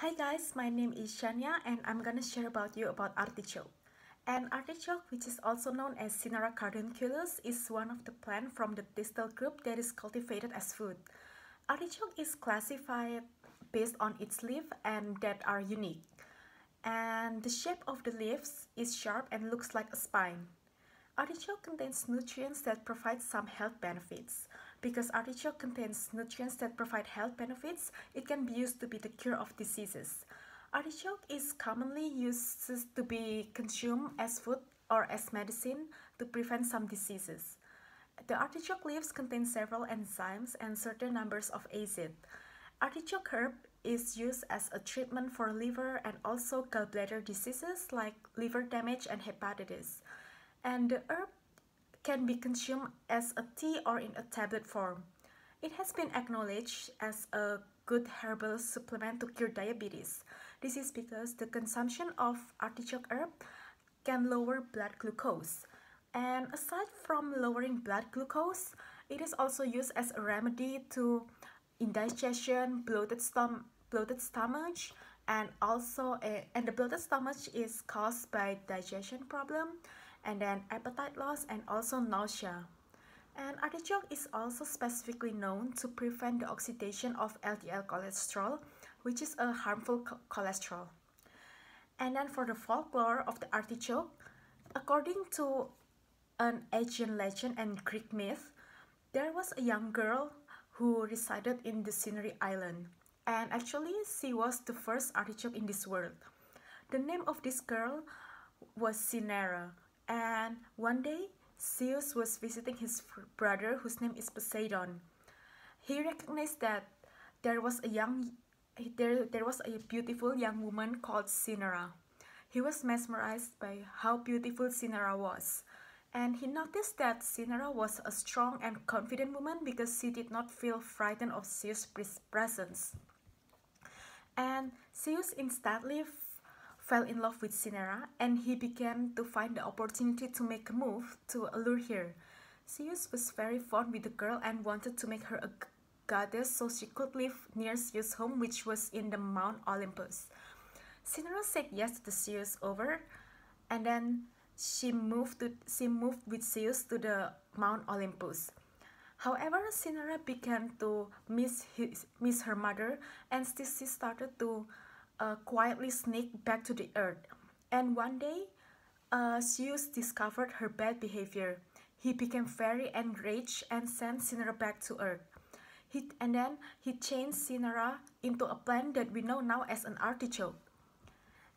Hi guys, my name is Shania and I'm gonna share about you about artichoke. An artichoke, which is also known as Cynara cardunculus, is one of the plant from the distal group that is cultivated as food. Artichoke is classified based on its leaf and that are unique. And the shape of the leaves is sharp and looks like a spine. Artichoke contains nutrients that provide some health benefits. Because artichoke contains nutrients that provide health benefits, it can be used to be the cure of diseases. Artichoke is commonly used to be consumed as food or as medicine to prevent some diseases. The artichoke leaves contain several enzymes and certain numbers of acid. Artichoke herb is used as a treatment for liver and also gallbladder diseases like liver damage and hepatitis and the herb can be consumed as a tea or in a tablet form. It has been acknowledged as a good herbal supplement to cure diabetes. This is because the consumption of artichoke herb can lower blood glucose. And aside from lowering blood glucose, it is also used as a remedy to indigestion, bloated, stom bloated stomach, and also a, and the bloated stomach is caused by digestion problem and then appetite loss and also nausea. And artichoke is also specifically known to prevent the oxidation of LDL cholesterol, which is a harmful cholesterol. And then for the folklore of the artichoke, according to an Asian legend and Greek myth, there was a young girl who resided in the Zinari Island. And actually, she was the first artichoke in this world. The name of this girl was Cynara, and one day, Zeus was visiting his brother whose name is Poseidon. He recognized that there was a young there, there was a beautiful young woman called Cynara. He was mesmerized by how beautiful Cynara was. And he noticed that Cynara was a strong and confident woman because she did not feel frightened of Zeus' presence. And Zeus instantly fell in love with Cynara and he began to find the opportunity to make a move to allure her. Zeus was very fond with the girl and wanted to make her a goddess so she could live near Zeus' home which was in the Mount Olympus. Cynara said yes to Zeus over and then she moved to she moved with Zeus to the Mount Olympus. However, Cynara began to miss his, miss her mother and she started to uh, quietly sneaked back to the earth. And one day, uh, Zeus discovered her bad behavior. He became very enraged and sent Cynara back to earth. He, and then he changed Cynara into a plant that we know now as an artichoke.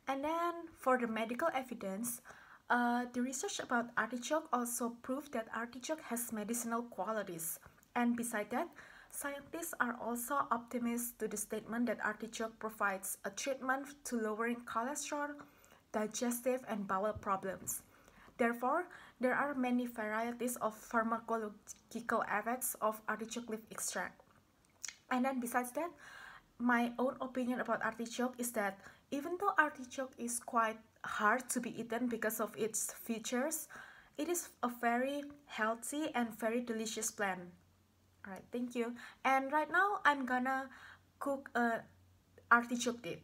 And then for the medical evidence, uh, the research about artichoke also proved that artichoke has medicinal qualities. And beside that, Scientists are also optimistic to the statement that artichoke provides a treatment to lowering cholesterol, digestive and bowel problems. Therefore, there are many varieties of pharmacological effects of artichoke leaf extract. And then besides that, my own opinion about artichoke is that even though artichoke is quite hard to be eaten because of its features, it is a very healthy and very delicious plant. Alright, thank you. And right now I'm gonna cook a artichoke dip.